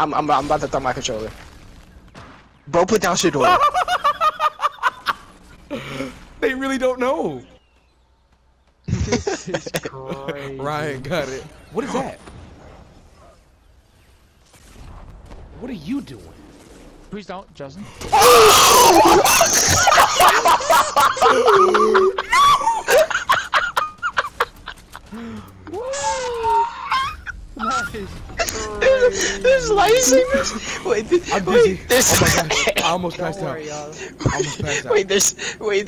I'm, I'm, I'm about to throw my controller. Bro, put down shit door. They really don't know. This is crazy. Ryan got it. What is that? What are you doing? Please don't, Justin. that is crazy. There's lightsabers. Wait, th- I'm wait, dizzy. there's. Oh my. I almost passed out. worry, y'all. I almost passed out. wait, there's. Wait,